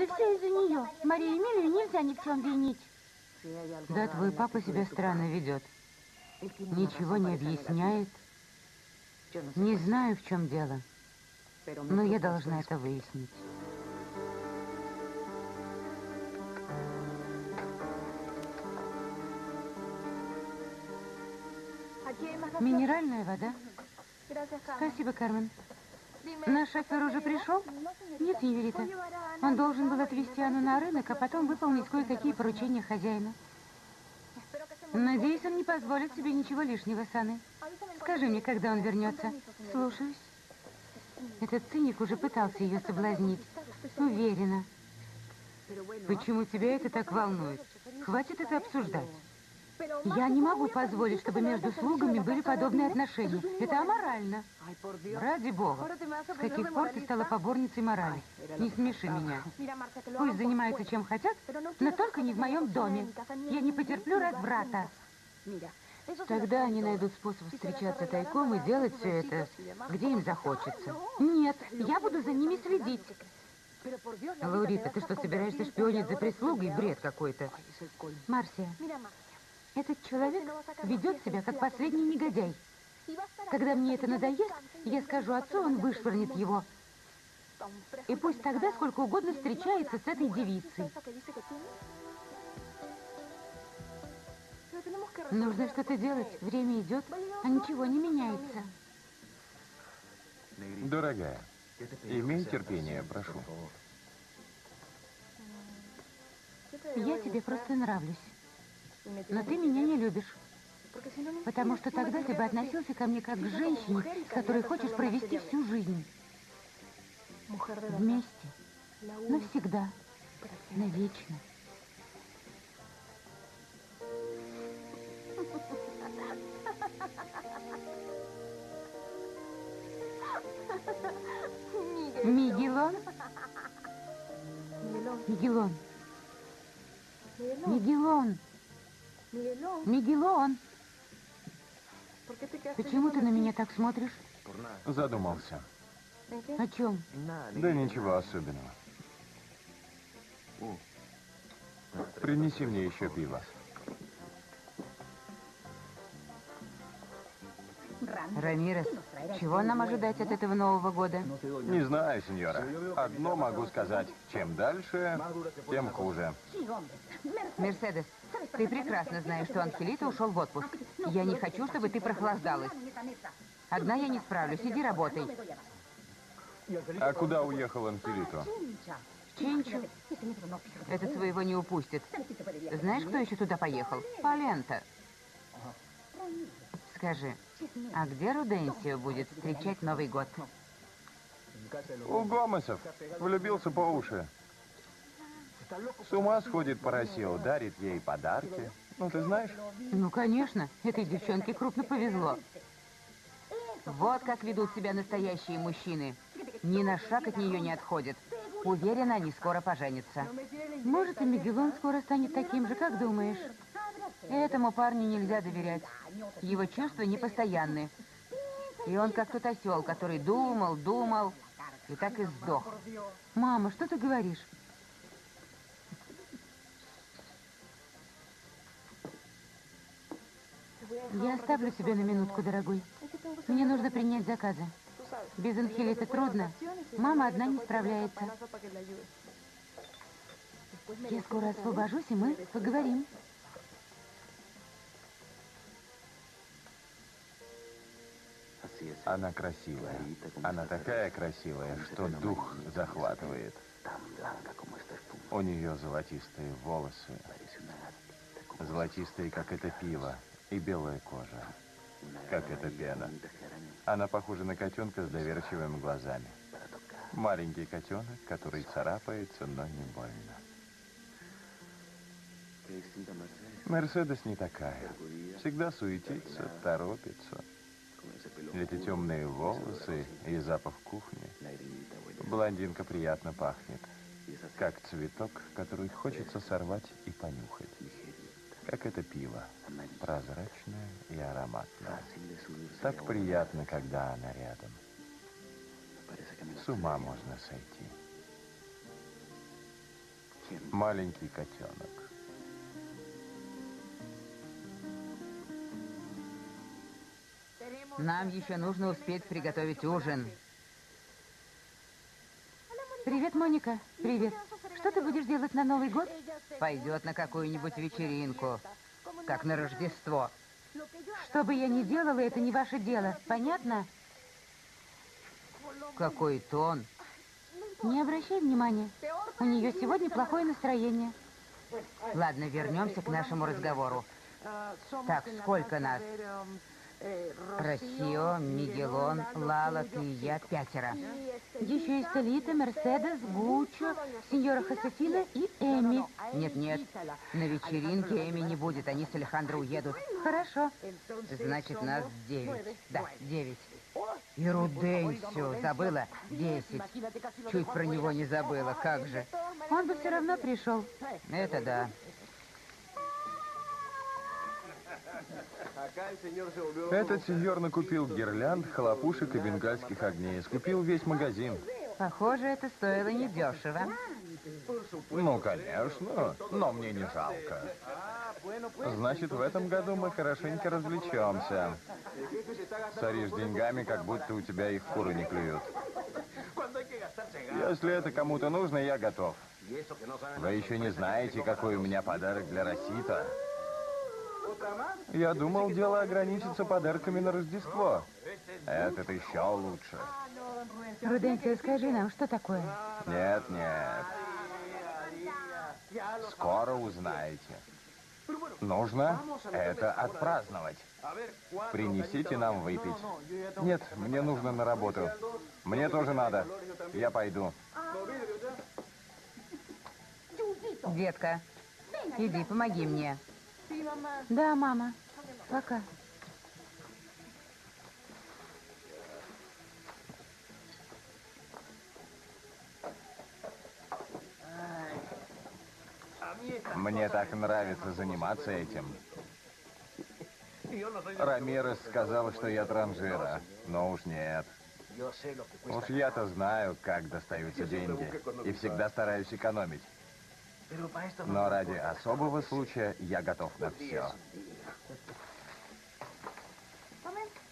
Это все из-за нее. Марию Эмилию нельзя ни в чем винить. Да, твой папа себя странно ведет. Ничего не объясняет. Не знаю, в чем дело. Но я должна это выяснить. Минеральная вода. Спасибо, Кармен. Наш шофер уже пришел? Нет, сеньорита. Он должен был отвезти Анну на рынок, а потом выполнить кое-какие поручения хозяина. Надеюсь, он не позволит себе ничего лишнего с Анной. Скажи мне, когда он вернется. Слушаюсь. Этот циник уже пытался ее соблазнить. Уверена. Почему тебя это так волнует? Хватит это обсуждать. Я не могу позволить, чтобы между слугами были подобные отношения. Это аморально. Ради бога. С каких пор ты стала поборницей морали? Не смеши меня. Пусть занимаются чем хотят, но только не в моем доме. Я не потерплю разврата. Тогда они найдут способ встречаться тайком и делать все это, где им захочется. Нет, я буду за ними следить. Лаурита, ты что, собираешься шпионить за прислугой? Бред какой-то. Марсия, этот человек ведет себя как последний негодяй. Когда мне это надоест, я скажу отцу, он вышвырнет его. И пусть тогда сколько угодно встречается с этой девицей. Нужно что-то делать. Время идет, а ничего не меняется. Дорогая, имей терпение, прошу. Я тебе просто нравлюсь. Но ты меня не любишь. Потому что тогда ты бы относился ко мне как к женщине, с которой хочешь провести всю жизнь. Вместе. Навсегда. Навечно. Мигелон? Мигелон. Мигелон. Мигелон. Почему ты на меня так смотришь? Задумался. О чем? Да ничего особенного. Принеси мне еще пиво. Рамирес, чего нам ожидать от этого Нового года? Не знаю, сеньора. Одно могу сказать. Чем дальше, тем хуже. Мерседес, ты прекрасно знаешь, что Анхелита ушел в отпуск. Я не хочу, чтобы ты прохлаждалась. Одна я не справлюсь. Иди работай. А куда уехал Анхелито? Чинчу. Этот своего не упустит. Знаешь, кто еще туда поехал? Палента. Скажи, а где Руденсио будет встречать Новый год? У Гомесов. Влюбился по уши. С ума сходит по России, дарит ей подарки. Ну, ты знаешь? Ну, конечно. Этой девчонке крупно повезло. Вот как ведут себя настоящие мужчины. Ни на шаг от нее не отходят. Уверена, они скоро поженятся. Может, и Мегелон скоро станет таким же, как думаешь? Этому парню нельзя доверять. Его чувства непостоянны. И он как тот осел, который думал, думал, и так и сдох. Мама, что ты говоришь? Я оставлю тебя на минутку, дорогой. Мне нужно принять заказы. Без Анхелиты трудно. Мама одна не справляется. Я скоро освобожусь, и мы поговорим. Она красивая. Она такая красивая, что дух захватывает. У нее золотистые волосы. Золотистые, как это пиво. И белая кожа. Как эта пена. Она похожа на котенка с доверчивыми глазами. Маленький котенок, который царапается, но не больно. Мерседес не такая. Всегда суетится, торопится. Эти темные волосы и запах кухни. Блондинка приятно пахнет. Как цветок, который хочется сорвать и понюхать. Как это пиво. Прозрачное и ароматное. Так приятно, когда она рядом. С ума можно сойти. Маленький котенок. Нам еще нужно успеть приготовить ужин. Привет, Моника. Привет. Что ты будешь делать на Новый год? Пойдет на какую-нибудь вечеринку, как на Рождество. Что бы я ни делала, это не ваше дело. Понятно? Какой тон. Не обращай внимания. У нее сегодня плохое настроение. Ладно, вернемся к нашему разговору. Так, сколько нас? Росио, Мигелон, Лала, ты и я, пятеро. Еще есть Элита, Мерседес, Гуччо, сеньора Хосефина и Эми. Нет-нет, на вечеринке Эми не будет, они с Алехандро уедут. Хорошо. Значит, нас девять. Да, девять. И Руденсио, забыла? Десять. Чуть про него не забыла, как же. Он бы все равно пришел. Это да. Этот сеньор накупил гирлянд, хлопушек и бенгальских огней. Скупил весь магазин. Похоже, это стоило недешево. Ну, конечно, но мне не жалко. Значит, в этом году мы хорошенько развлечемся. Соришь деньгами, как будто у тебя их куры не клюют. Если это кому-то нужно, я готов. Вы еще не знаете, какой у меня подарок для Росита. Я думал, дело ограничится подарками на Рождество. Этот еще лучше. Руденсио, скажи нам, что такое? Нет, нет. Скоро узнаете. Нужно это отпраздновать. Принесите нам выпить. Нет, мне нужно на работу. Мне тоже надо. Я пойду. Детка, иди, помоги мне. Да, мама. Пока. Мне так нравится заниматься этим. Рамирес сказал, что я транжира. Но уж нет. Уж я-то знаю, как достаются деньги. И всегда стараюсь экономить. Но ради особого случая я готов на все.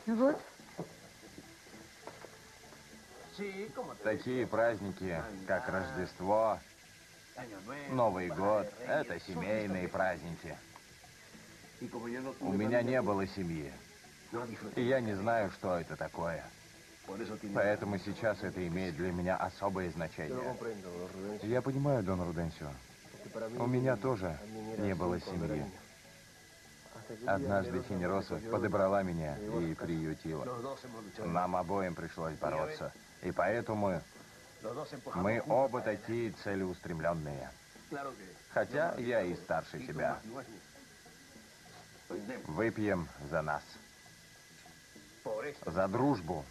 Вот. Такие праздники, как Рождество, Новый год, это семейные праздники. У меня не было семьи. И я не знаю, что это такое. Поэтому сейчас это имеет для меня особое значение. Я понимаю, Дон Руденсио. У меня тоже не было семьи. Однажды Хенероса подобрала меня и приютила. Нам обоим пришлось бороться. И поэтому мы оба такие целеустремленные. Хотя я и старше тебя. Выпьем за нас. За дружбу.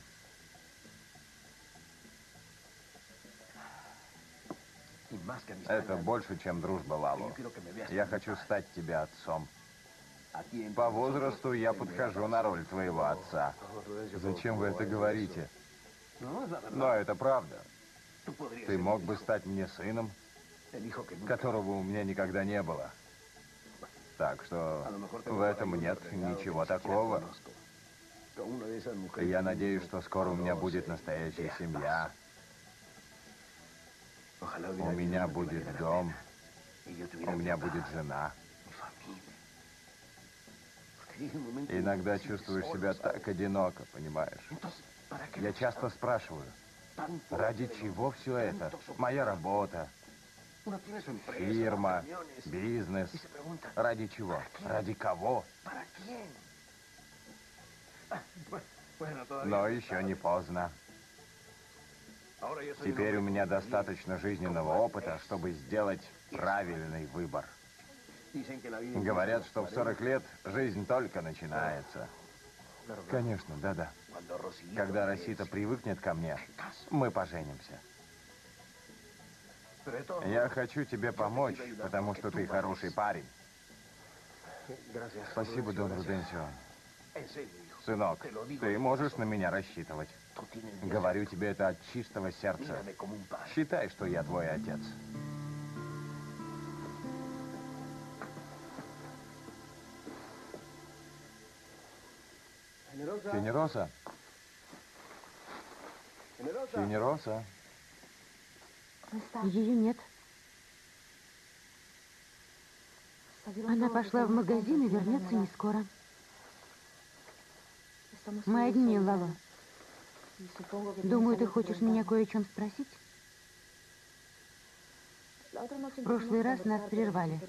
Это больше, чем дружба, Лалу. Я хочу стать тебе отцом. По возрасту я подхожу на роль твоего отца. Зачем вы это говорите? Но это правда. Ты мог бы стать мне сыном, которого у меня никогда не было. Так что в этом нет ничего такого. Я надеюсь, что скоро у меня будет настоящая семья. У меня будет дом. У меня будет жена. Иногда чувствуешь себя так одиноко, понимаешь? Я часто спрашиваю, ради чего все это? Моя работа, фирма, бизнес. Ради чего? Ради кого? Но еще не поздно. Теперь у меня достаточно жизненного опыта, чтобы сделать правильный выбор. Говорят, что в 40 лет жизнь только начинается. Конечно, да-да. Когда Росита привыкнет ко мне, мы поженимся. Я хочу тебе помочь, потому что ты хороший парень. Спасибо, Дон Руденсио сынок. Ты можешь на меня рассчитывать. Говорю тебе это от чистого сердца. Считай, что я твой отец. Пенероса? Пенероса? Ее нет. Она пошла в магазин и вернется не скоро. Мы одни, Лало. Думаю, ты хочешь меня кое о чем спросить? В прошлый раз нас прервали.